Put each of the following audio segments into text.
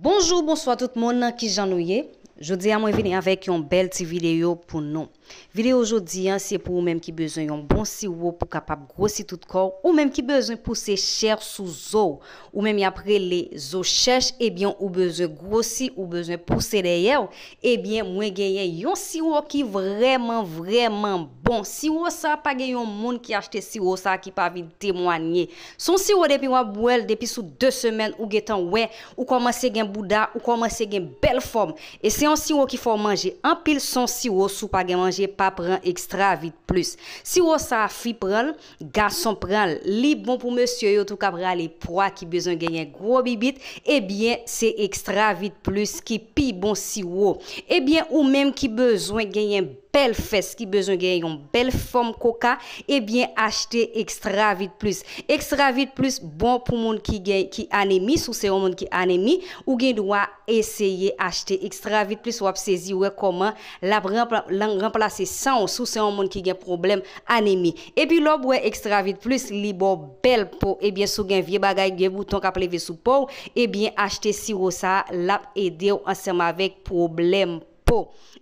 Bonjour, bonsoir tout le monde qui j'en Dis à moi venir avec une belle petite vidéo pour nous. Vidéo aujourd'hui, hein, c'est pour vous même qui besoin d'un bon sirop pour capable grossir tout corps ou même qui besoin pousser chair sous eau ou même après les eaux cherche et eh bien ou besoin grossir ou besoin pousser derrière et eh bien moi gagner un sirop qui vraiment vraiment bon. Sirop ça pas gagner un monde qui acheter sirop ça qui pas vite témoigner. Son depuis moi boire depuis sous deux semaines ou getan ouais ou commencer gain bouda ou commencer gain belle forme et c'est yon siro ki fò manje, an pil son siro sou pa gen manje pa pran ekstra vit plus. Siro sa fi pran, gason pran, li bon pou monsye yo tou ka pran li proa ki bezon genyen gro bibit, ebyen se ekstra vit plus ki pi bon siro. Ebyen ou menm ki bezon genyen bibit, belle fesse qui besoin gagner une belle forme coca eh bien acheter extra vite plus. Extra vite plus bon pour monde qui gagne qui anémie sous c'est monde qui anémie ou gain doit essayer acheter extra vite plus ou saisir comment la remplacer sans sous c'est monde qui gagne problème anémie. Et puis l'autre ouais extra vite plus li bon belle peau. Eh bien sous gain vieux bagay vieux bouton qu'a lever sous peau eh bien acheter sirop ça l'a aider ensemble avec problème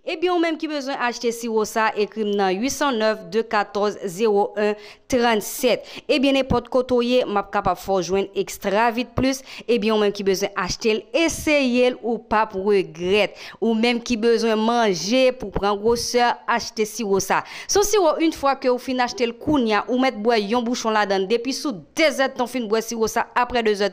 et bien, ou même qui besoin acheter sirop ça, écrit dans 809 214 01 37. Et bien, n'importe côté, m'a capable de joindre extra vite plus. Et bien, ou même qui besoin acheter, essayer ou pas pour regret. Ou même qui besoin manger pour prendre grosseur, acheter sirop ça. Son sirop, une fois que vous finissez acheter le kounia ou mettre boire un bouchon là-dedans, depuis sous deux heures, on fin boire sirop ça après deux heures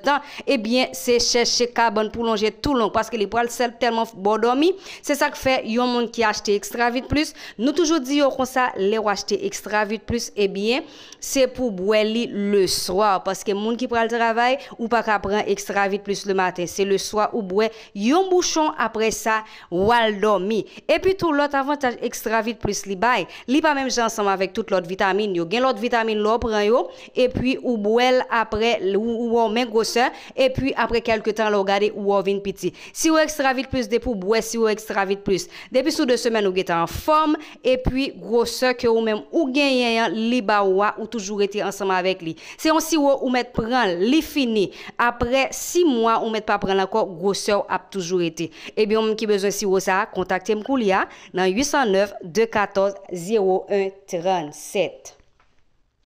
et bien, c'est chercher carbone pour longer tout long parce que les poils sont tellement bon dormi. C'est fait, yon qui a acheté extra vite plus, nous toujours disons comme ça, les acheter extra vite plus, eh bien, c'est pour boire le soir. Parce que qui prend le travail, ou pas prendre extra vite plus le matin. C'est le soir ou boire yon bouchon après ça, ou al dormi. Et puis tout l'autre avantage extra vite plus li bay, li pas même ensemble avec toute l'autre vitamine yo. Gen l'autre vitamine l'eau prend yo, et puis ou boire après, ou ou men grosseur, et puis après quelques temps, l'on regarde ou vin petit. Si ou extra vite plus de pour boire, si ou extra vite plus. plus. Depi sou de semen ou geta an form, epi groseur ke ou menm ou genyen li ba ou a ou toujou rete ansama avek li. Se yon si ou ou met pran li fini, apre 6 mwa ou met pa pran lanko, groseur ap toujou rete. Ebi yon menm ki bezon si ou sa, kontakte mkou li a nan 809-214-0137.